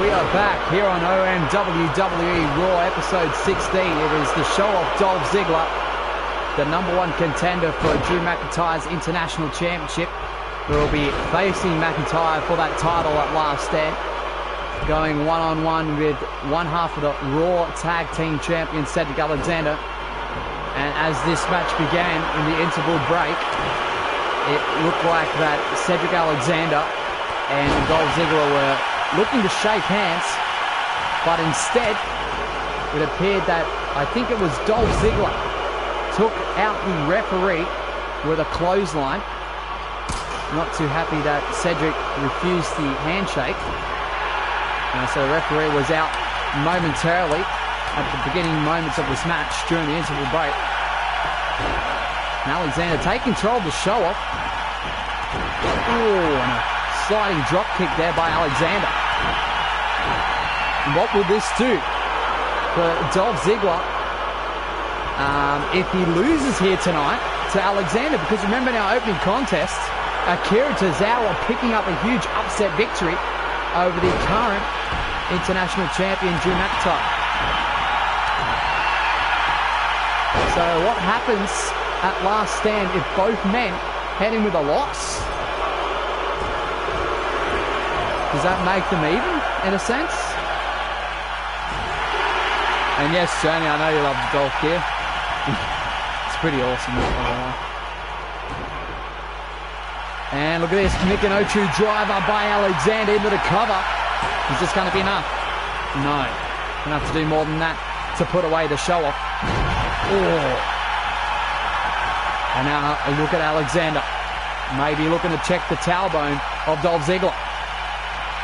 We are back here on OMWWE Raw episode 16. It is the show of Dolph Ziggler, the number one contender for Drew McIntyre's International Championship, who will be facing McIntyre for that title at last stand. Going one on one with one half of the Raw Tag Team Champion Cedric Alexander. And as this match began in the interval break, it looked like that Cedric Alexander and Dolph Ziggler were looking to shake hands, but instead it appeared that I think it was Dolph Ziggler took out the referee with a clothesline. Not too happy that Cedric refused the handshake. Uh, so the referee was out momentarily at the beginning moments of this match during the interval break. And Alexander taking control of the show off. Oh, and a sliding drop kick there by Alexander. What will this do for Dolph Ziggler um, if he loses here tonight to Alexander? Because remember in our opening contest, Akira Tozawa picking up a huge upset victory over the current international champion Drew McIntyre. So what happens at last stand if both men head in with a loss? Does that make them even, in a sense? And yes, Johnny, I know you love the golf gear. it's pretty awesome, And look at this, Michinoku driver by Alexander into the cover. Is this going to be enough? No. Gonna have to do more than that to put away the show off. Oh. And now a look at Alexander. Maybe looking to check the tailbone of Dolph Ziggler.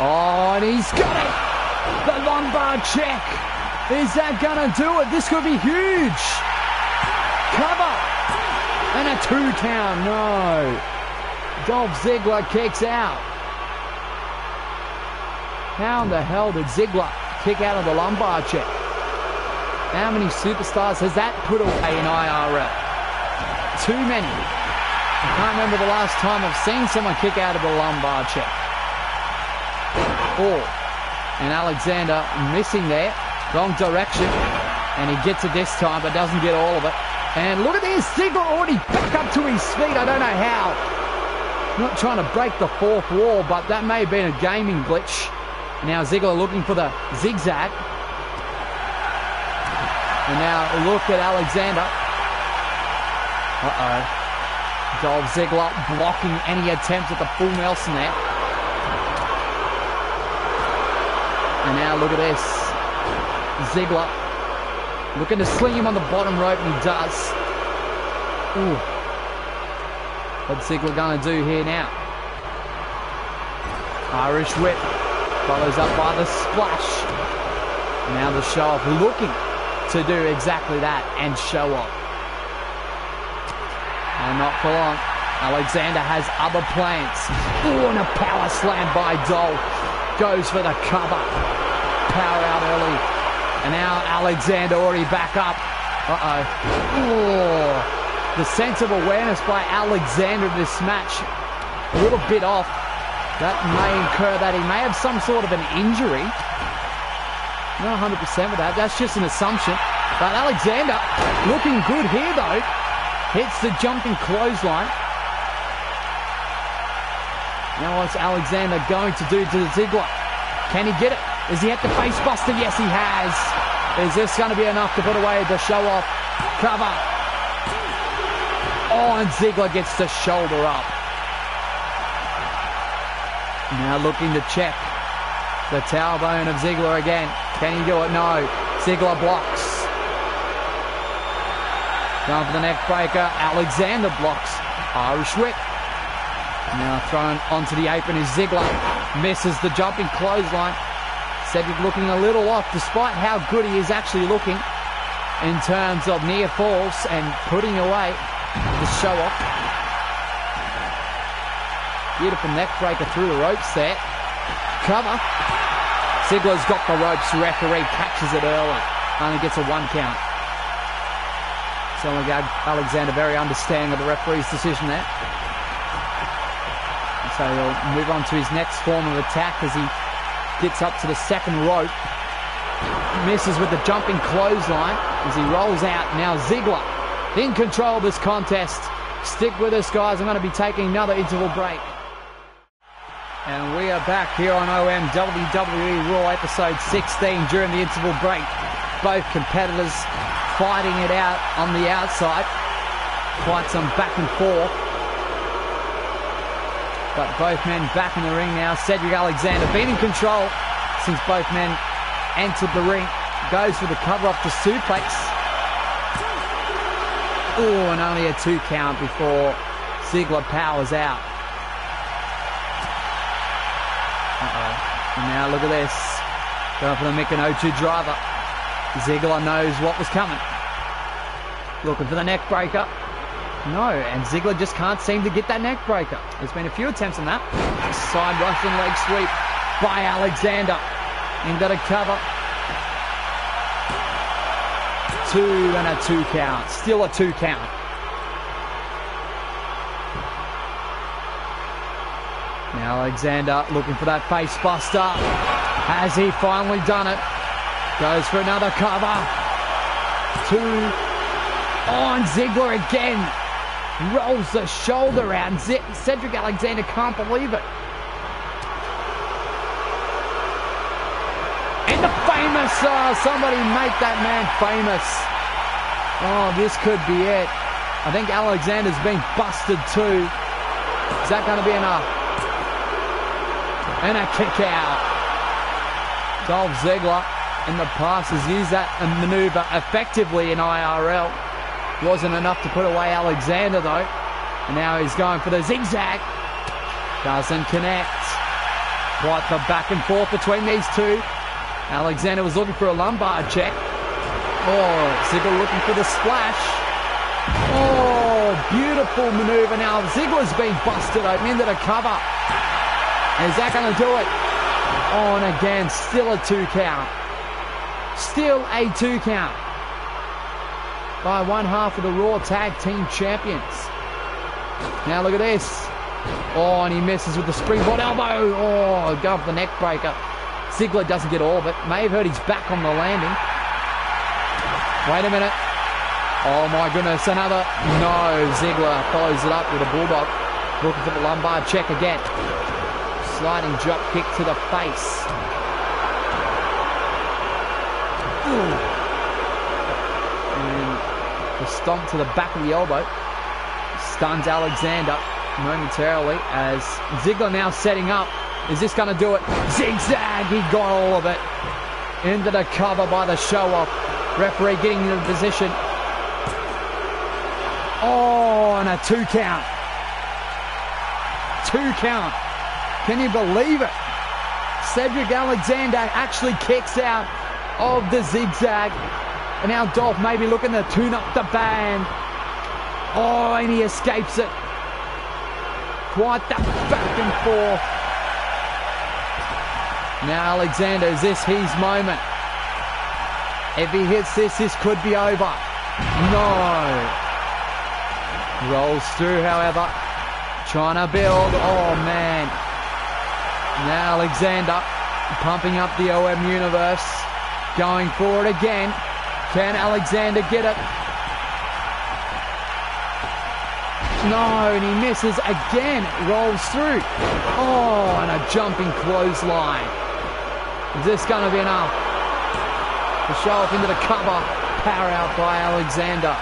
Oh, and he's got it! The lumbar check! Is that gonna do it? This could be huge! Cover! And a two count, no! Dolph Ziggler kicks out. How in the hell did Ziggler kick out of the lumbar check? How many superstars has that put away in IRL? Too many. I can't remember the last time I've seen someone kick out of a lumbar check. Oh, and Alexander missing there. Wrong direction. And he gets it this time, but doesn't get all of it. And look at this. Ziggler already back up to his feet. I don't know how. Not trying to break the fourth wall, but that may have been a gaming glitch. Now Ziggler looking for the zigzag. And now look at Alexander. Uh-oh. Dolph Ziggler blocking any attempt at the full Nelson there. And now look at this. Ziggler looking to sling him on the bottom rope, and he does. Ooh. What's Ziggler going to do here now? Irish whip follows up by the splash. Now the show off looking to do exactly that and show off. And not for long. Alexander has other plans. Oh, and a power slam by Dolph. Goes for the cover. Power out early. And now Alexander already back up. Uh-oh. Oh, the sense of awareness by Alexander in this match. A little bit off. That may incur that he may have some sort of an injury. Not 100% with that. That's just an assumption. But Alexander looking good here, though. Hits the jumping clothesline. Now what's Alexander going to do to the Ziggler? Can he get it? Is he at the face buster? Yes, he has. Is this going to be enough to put away the show off? Cover. Oh, and Ziggler gets the shoulder up. Now looking to check the tailbone of Ziggler again. Can he do it? No. Ziggler blocks. Going for the neck breaker. Alexander blocks. Irish whip. Now thrown onto the apron is Ziggler. Misses the jumping clothesline. Cedric looking a little off despite how good he is actually looking in terms of near falls and putting away the show off. Beautiful neck breaker through the ropes there. Cover. Ziggler's got the ropes. Referee catches it early. Only gets a one count. So Alexander very understanding of the referee's decision there. So he'll move on to his next form of attack as he gets up to the second rope. Misses with the jumping clothesline as he rolls out. Now Ziggler in control of this contest. Stick with us, guys. I'm going to be taking another interval break. And we are back here on OM WWE Raw episode 16 during the interval break. Both competitors fighting it out on the outside. Quite some back and forth. But both men back in the ring now. Cedric Alexander been in control since both men entered the ring. Goes for the cover up to suplex. Oh, and only a two count before Ziggler powers out. Uh-oh. Now look at this. Going for the Michinoku driver. Ziggler knows what was coming. Looking for the neck breaker. No, and Ziggler just can't seem to get that neck breaker. There's been a few attempts on that. Side Russian leg sweep by Alexander. Into the cover. Two and a two count. Still a two count. Now Alexander looking for that face buster. Has he finally done it? Goes for another cover. Two on Ziggler again. Rolls the shoulder out. And Cedric Alexander can't believe it. And the famous, uh, somebody make that man famous. Oh, this could be it. I think Alexander's been busted too. Is that going to be enough? And a kick out. Dolph Ziggler in the passes used that maneuver effectively in IRL. Wasn't enough to put away Alexander though. And now he's going for the zigzag. Doesn't connect. Quite the back and forth between these two. Alexander was looking for a lumbar check. Oh, Ziggler looking for the splash. Oh, beautiful maneuver. Now Ziggler's been busted open into the cover. Is that going to do it? And again, still a two count. Still a two count by one half of the Raw Tag Team Champions. Now look at this. Oh, and he misses with the springboard elbow. Oh, go for the neck breaker. Ziggler doesn't get all it. May have hurt his back on the landing. Wait a minute. Oh my goodness, another. No, Ziggler follows it up with a bulldog. Looking for the lumbar check again. Sliding drop kick to the face. Ooh. Stomp to the back of the elbow. Stuns Alexander momentarily as Ziggler now setting up. Is this going to do it? Zigzag! He got all of it. Into the cover by the show off. Referee getting into position. Oh, and a two count. Two count. Can you believe it? Cedric Alexander actually kicks out of the zigzag. And now Dolph maybe looking to tune up the band. Oh, and he escapes it. Quite that back and forth. Now Alexander, is this his moment? If he hits this, this could be over. No. Rolls through, however. Trying to build. Oh, man. Now Alexander pumping up the OM universe. Going forward again. Can Alexander get it? No, and he misses again. Rolls through. Oh, and a jumping clothesline. Is this going to be enough? The show off into the cover. Power out by Alexander.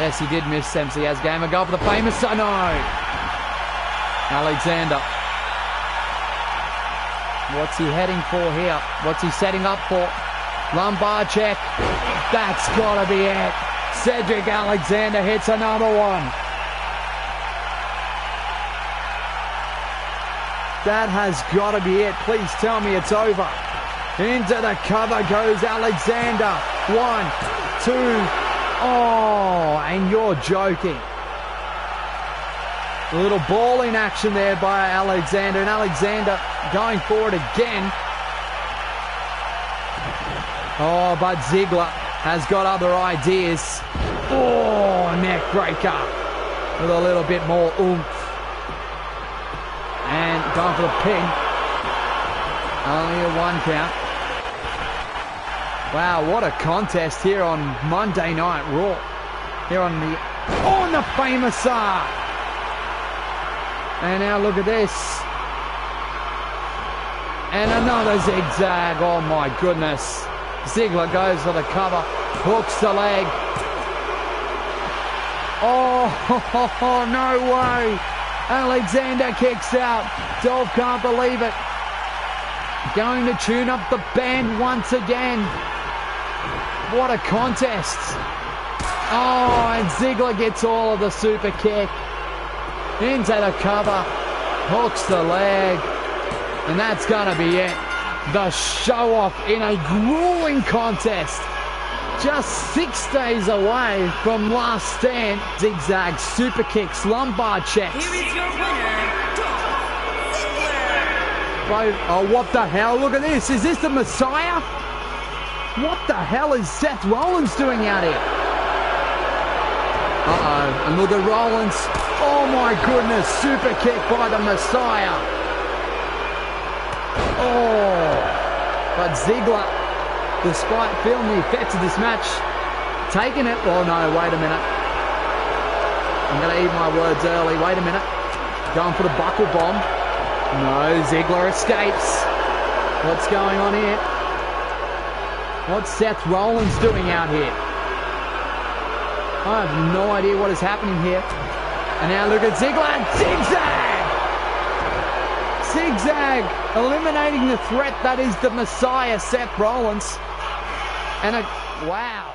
Yes, he did miss As game. A for the famous. No. Alexander. What's he heading for here? What's he setting up for? Lumbar check. That's got to be it. Cedric Alexander hits another one. That has got to be it. Please tell me it's over. Into the cover goes Alexander. One, two. Oh, and you're joking. A little ball in action there by Alexander. And Alexander going forward again. Oh, but Ziggler has got other ideas. Oh, neck breaker with a little bit more oomph. And Going for the pin. Only a one count. Wow, what a contest here on Monday Night Raw. Here on the oh, on the famous side. And now look at this. And another zigzag. Oh my goodness. Ziggler goes for the cover. Hooks the leg. Oh, no way. Alexander kicks out. Dolph can't believe it. Going to tune up the band once again. What a contest. Oh, and Ziggler gets all of the super kick. Into the cover. Hooks the leg. And that's going to be it. The show off in a grueling contest. Just six days away from last stand. Zigzag, super kicks, lumbar checks. Here is your winner, Dolph Ziggler. Oh, what the hell? Look at this. Is this the Messiah? What the hell is Seth Rollins doing out here? Uh-oh. And look at Rollins. Oh, my goodness. Super kick by the Messiah. Oh, but Ziggler, despite feeling the effects of this match, taking it. Oh no, wait a minute. I'm going to eat my words early. Wait a minute. Going for the buckle bomb. No, Ziggler escapes. What's going on here? What's Seth Rollins doing out here? I have no idea what is happening here. And now look at Ziggler. Zigzag! Zigzag eliminating the threat that is the Messiah, Seth Rollins. And a, wow.